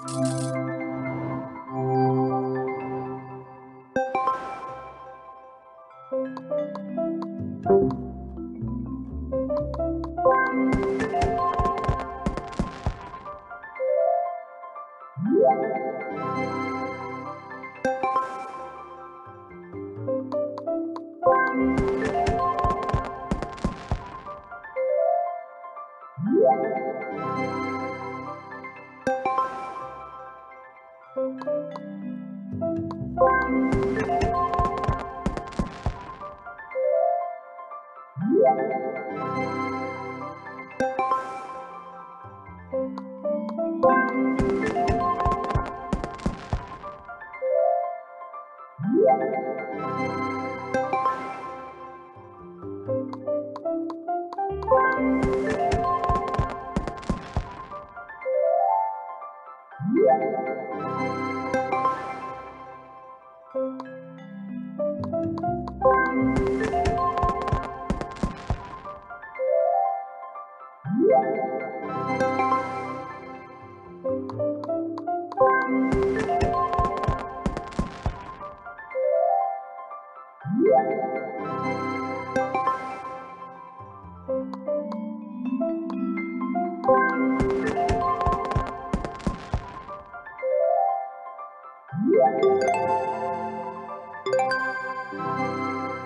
Música Thank Thank Thank you.